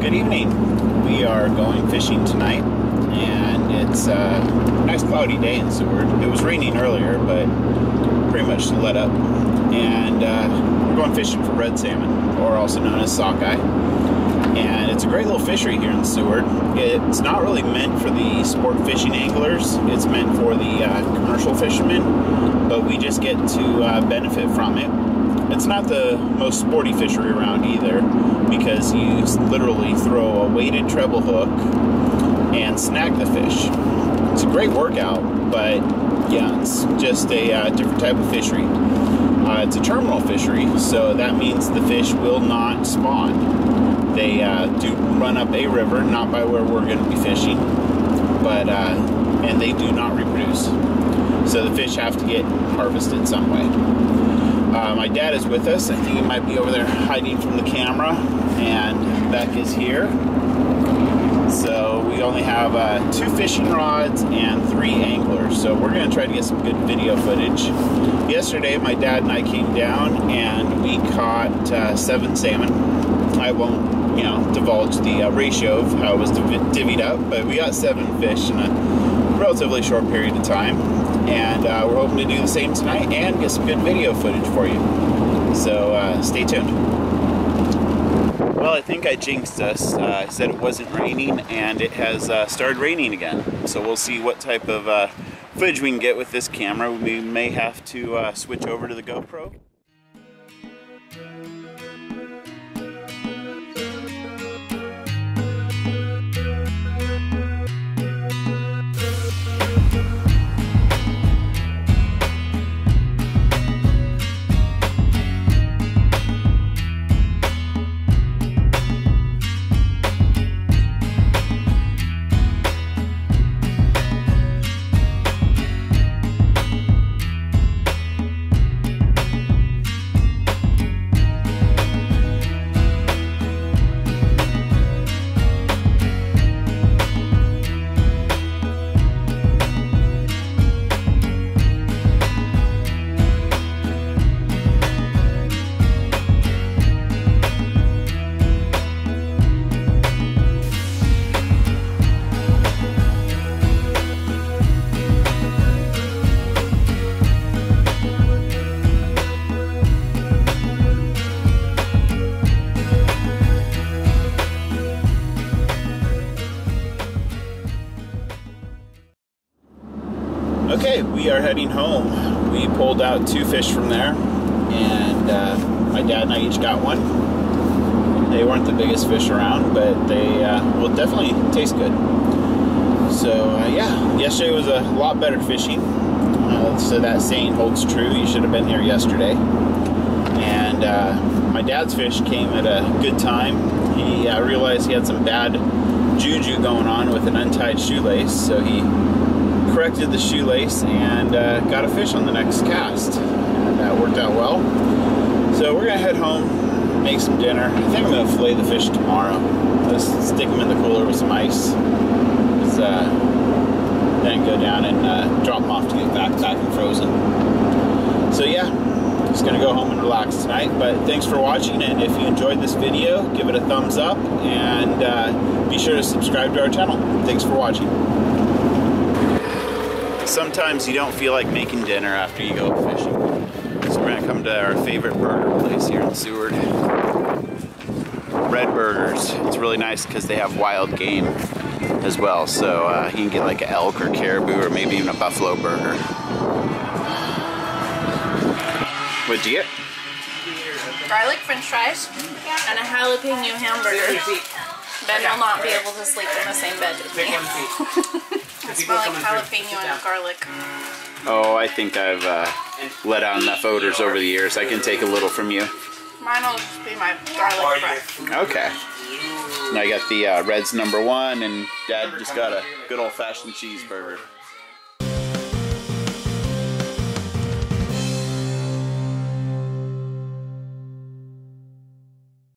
good evening. We are going fishing tonight, and it's a nice cloudy day in Seward. It was raining earlier, but pretty much let up. And uh, we're going fishing for red salmon, or also known as sockeye. And it's a great little fishery here in Seward. It's not really meant for the sport fishing anglers. It's meant for the uh, commercial fishermen, but we just get to uh, benefit from it it's not the most sporty fishery around either because you literally throw a weighted treble hook and snag the fish. It's a great workout, but yeah, it's just a uh, different type of fishery. Uh, it's a terminal fishery, so that means the fish will not spawn. They uh, do run up a river, not by where we're going to be fishing, but uh, and they do not reproduce. So the fish have to get harvested some way. Uh, my dad is with us. I think he might be over there hiding from the camera. And Beck is here. So we only have uh, two fishing rods and three anglers. So we're going to try to get some good video footage. Yesterday, my dad and I came down and we caught uh, seven salmon. I won't, you know, divulge the uh, ratio of how it was div divvied up, but we got seven fish in a relatively short period of time and uh, we're hoping to do the same tonight and get some good video footage for you. So uh, stay tuned. Well, I think I jinxed us. Uh, I said it wasn't raining, and it has uh, started raining again. So we'll see what type of uh, footage we can get with this camera. We may have to switch over to the GoPro. Okay, we are heading home. We pulled out two fish from there, and uh, my dad and I each got one. They weren't the biggest fish around, but they uh, will definitely taste good. So, uh, yeah, yesterday was a lot better fishing. Uh, so, that saying holds true. You should have been here yesterday. And uh, my dad's fish came at a good time. He uh, realized he had some bad juju going on with an untied shoelace, so he corrected the shoelace and uh, got a fish on the next cast. And that worked out well. So we're gonna head home, make some dinner. I think I'm gonna fillet the fish tomorrow. Just stick them in the cooler with some ice. Uh, then go down and uh, drop them off to get back back and frozen. So yeah, just gonna go home and relax tonight. But thanks for watching, and if you enjoyed this video, give it a thumbs up, and uh, be sure to subscribe to our channel. Thanks for watching sometimes you don't feel like making dinner after you go fishing. So we're gonna come to our favorite burger place here in Seward. Red Burgers. It's really nice because they have wild game as well. So uh, you can get like an elk or caribou or maybe even a buffalo burger. What'd you get? Garlic french fries and a jalapeno hamburger. Ben will not be able to sleep in the same bed as me. I smell like jalapeno and garlic. Oh, I think I've uh, let out enough odors over the years. I can take a little from you. Mine will just be my garlic bread. Okay. And I got the uh, Reds number one, and Dad just got a good old-fashioned cheeseburger.